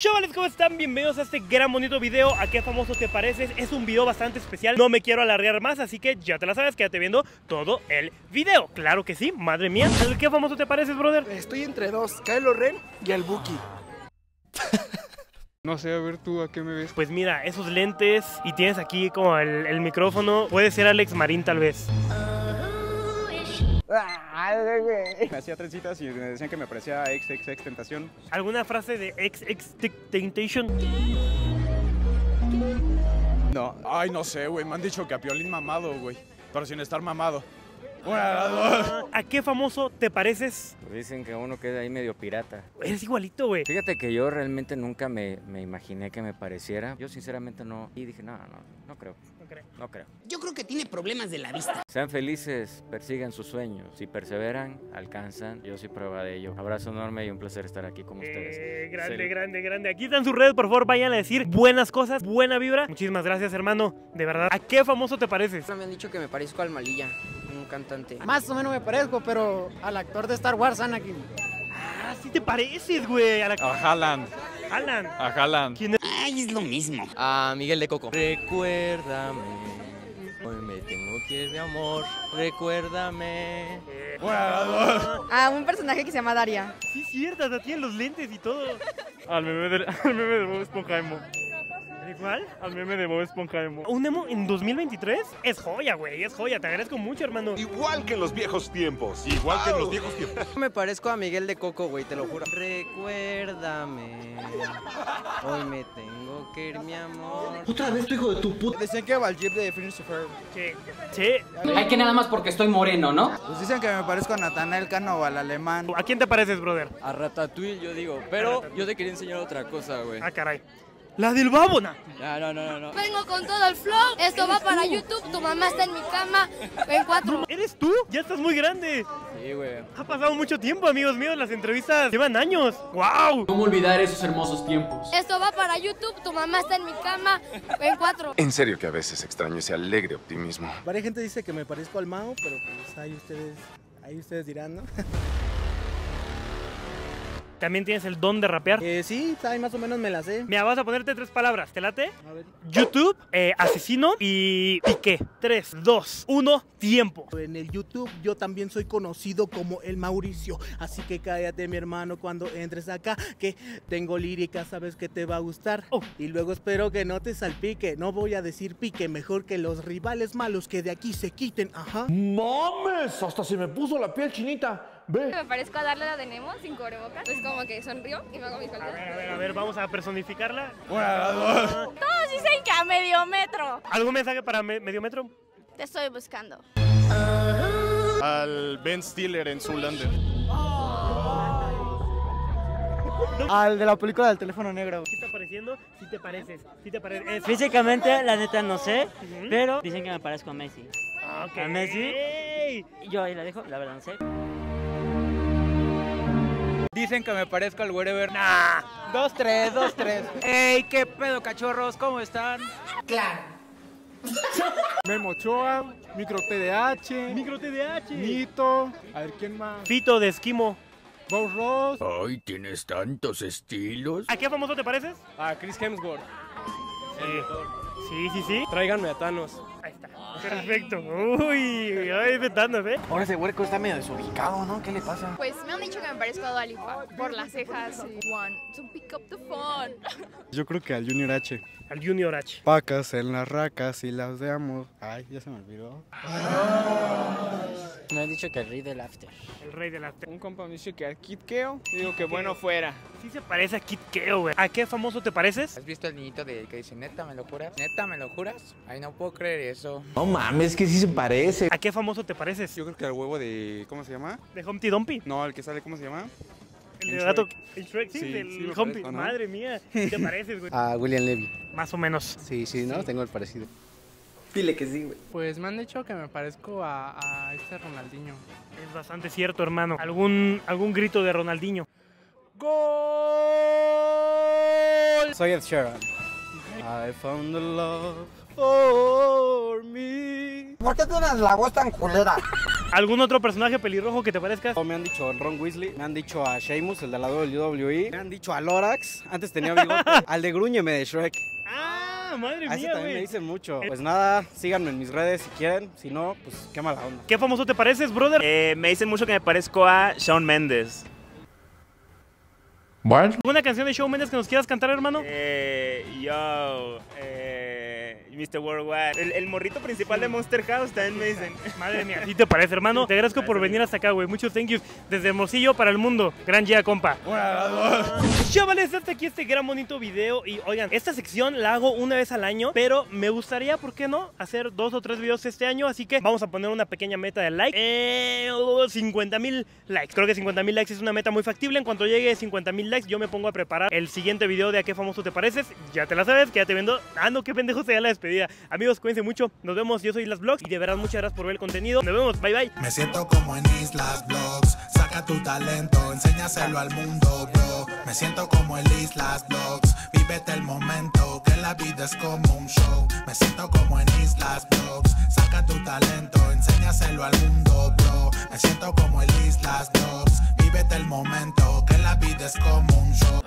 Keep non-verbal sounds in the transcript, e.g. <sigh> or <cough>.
Chavales, ¿cómo están? Bienvenidos a este gran bonito video ¿A qué famoso te pareces? Es un video bastante especial No me quiero alargar más, así que ya te la sabes Quédate viendo todo el video Claro que sí, madre mía ¿A qué famoso te pareces, brother? Estoy entre dos, Kylo Ren y el Buki. <laughs> No sé, a ver tú, ¿a qué me ves? Pues mira, esos lentes Y tienes aquí como el, el micrófono Puede ser Alex Marín tal vez Me hacía trencitas y me decían que me parecía ex, ex, ex tentación. ¿Alguna frase de ex ex Temptation? No, ay, no sé, güey. Me han dicho que a Piolín mamado, güey. Pero sin estar mamado. Una, las dos. ¿A qué famoso te pareces? Dicen que uno queda ahí medio pirata. Eres igualito, güey Fíjate que yo realmente nunca me, me imaginé que me pareciera. Yo sinceramente no. Y dije, no, no, no creo. No creo. No creo. Yo creo que tiene problemas de la vista. Sean felices, persigan sus sueños. Si perseveran, alcanzan. Yo soy prueba de ello. Abrazo enorme y un placer estar aquí con ustedes. Eh, grande, grande, grande. Aquí están sus redes, por favor, vayan a decir buenas cosas, buena vibra. Muchísimas gracias, hermano. De verdad. ¿A qué famoso te pareces? Me han dicho que me parezco al Malilla, cantante. Más o menos me parezco, pero al actor de Star Wars, Anakin. Ah, sí te pareces, güey. A la... A Haaland. Alan. A Haaland. ¿Quién es? Ay, es lo mismo. A Miguel de Coco. Recuérdame, hoy me tengo que ir, mi amor. Recuérdame. A un personaje que se llama Daria. Sí, cierto, hasta tienen los lentes y todo. Al meme de, <laughs> al meme de Bob Esponja emo. ¿Igual? Al meme de Bob Esponja emo. ¿Un demo en 2023? Es joya, güey, es joya. Te agradezco mucho, hermano. Igual que en los viejos tiempos. Igual que en los viejos tiempos. <laughs> Me parezco a Miguel de Coco, güey, te lo juro. Recuérdame, hoy me tengo que ir, mi amor. Decían que Valjib de Phineas y Ferb. Sí. Sí. Hay que nada más porque estoy moreno, ¿no? Pues dicen que me parezco a Natanael Cano o al alemán. ¿A quién te pareces, brother? A Ratatouille yo digo, pero yo te quería enseñar otra cosa, güey. Ah, caray. La del babona. No, no, no, no, no. Vengo con todo el flow. Esto va para YouTube. Tu mamá está en mi cama. En cuatro. ¿Eres tú? Ya estás muy grande. Sí, güey. Ha pasado mucho tiempo, amigos míos. Las entrevistas llevan años. ¡Wow! ¿Cómo olvidar esos hermosos tiempos? Esto va para YouTube. Tu mamá está en mi cama. En cuatro. En serio que a veces extraño ese alegre optimismo. Varias gente dice que me parezco al Mao, pero pues ahí ustedes, ahí ustedes dirán, ¿no? <laughs> También tienes el don de rapear. Eh, sí, ahí más o menos me la sé. Mira, vas a ponerte tres palabras. ¿Te late? A ver. YouTube, eh, asesino y piqué. Tres, dos, uno, tiempo. En el YouTube yo también soy conocido como el Mauricio, así que cállate mi hermano cuando entres acá, que tengo lírica, sabes que te va a gustar. Oh. Y luego espero que no te salpique, no voy a decir pique, mejor que los rivales malos que de aquí se quiten, ajá. ¡Mames! Hasta se me puso la piel chinita. Ve. Me parezco a darle la de Nemo sin cubrebocas. Es como que sonrío y me hago mis A ver, a ver, a ver, vamos a personificarla. Todos dicen que a medio metro. ¿Algún mensaje para me- medio metro? Te estoy buscando. Al Ben Stiller en Zoolander. Al de la película del teléfono negro. ¿Qué está pareciendo? Si te pareces. Si te pareces. Físicamente, la neta no sé, pero dicen que me parezco a Messi. Ah, ok. ¿A Messi? Yo ahí la dejo, la verdad no sé. Dicen que me parezco al wherever. Nah. Dos, tres, dos, tres. ¡Ey, qué pedo, cachorros! ¿Cómo están? Memo Ochoa, Micro TDH, Micro TDH. Nito. A ver, ¿quién más? Fito de esquimo. Bob Ross. Ay, tienes tantos estilos. ¿A qué famoso te pareces? A Chris Hemsworth. Sí. Sí, sí, sí. Tráiganme a Thanos. Ahí. Perfecto. Uy, de Thanos, ¿eh? Ahora ese huerco está medio desubicado, ¿no? ¿Qué le pasa? Pues me han dicho que me parezco a Dualipa por las cejas. One, to pick up the phone. <laughs> Yo creo que al Junior H. Al Junior H. Pacas en las racas y las de amor. Ay, ya se me olvidó. Me han dicho que el rey del after. El rey de la... Un compa me dice que al Kid Keo. Digo que bueno fuera. Sí se parece a Kid Keo, güey. ¿A qué famoso te pareces? ¿Has visto al niñito de que dice, neta, me lo juras? ¿Neta, me lo juras? Ay, no puedo creer eso. No mames, que sí se parece. ¿A qué famoso te pareces? Yo creo que al huevo de. ¿Cómo se llama? ¿De Humpty Dumpty? No, el que sale, ¿cómo se llama? El de gato... Shrek. El Shrek, sí, Sí, del sí Humpty. parezco, ¿no? Madre mía. ¿Qué te <laughs> pareces, güey? A William Levy. Más o menos. Sí, sí, ¿no? Tengo el parecido. Dile que sí, güey. Pues me han dicho que me parezco a, a este Ronaldinho. Es bastante cierto, hermano. ¿Algún, algún grito de Ronaldinho? ¡Gol! Soy Ed Sheeran. I found the love for me. ¿Por qué tienes la voz tan culera? ¿Algún otro personaje pelirrojo que te parezca? Me han dicho Ron Weasley, me han dicho a Sheamus, el de la WWE, me han dicho a Lorax, antes tenía bigote, <laughs> al de Grúñeme de Shrek. Ah, madre A ese mía, también me dicen mucho. Pues nada, síganme en mis redes si quieren, si no, pues qué mala onda. ¿Qué famoso te pareces, brother? Eh, me dicen mucho que me parezco a Shawn Mendes. Bueno. ¿Alguna canción de Shawn Mendes que nos quieras cantar, hermano? Eh, yo, eh, Mr. Worldwide. El, el morrito principal de Monster House también me dicen. Madre mía, ¿sí te parece, hermano? Te agradezco por venir hasta acá, güey. Muchos thank yous. Desde Hermosillo para el mundo. Gran día, compa. Chavales, hasta aquí este gran bonito video. Y oigan, esta sección la hago una vez al año, pero me gustaría, ¿por qué no? Hacer dos o tres videos este año. Así que vamos a poner una pequeña meta de like. Eh, 50 mil likes. Creo que 50 mil likes es una meta muy factible. En cuanto llegue a 50 mil likes, yo me pongo a preparar el siguiente video de a qué famoso te pareces. Ya te la sabes, quédate viendo. Ah, no, qué pendejo sería la despedida. Amigos, cuídense mucho. Nos vemos. Yo soy Las Vlogs. Y de verdad, muchas gracias por ver el contenido. Nos vemos. Bye, bye. Me siento como en Islas Blogs. Saca tu talento, enséñaselo al mundo, bro. Me siento como en Islas Blogs. Vívete el momento, que la vida es como un show. Me siento como en Islas Blogs. Saca tu talento, enséñaselo al mundo, bro. Me siento como en Islas Blogs. Vívete el momento, que la vida es como un show.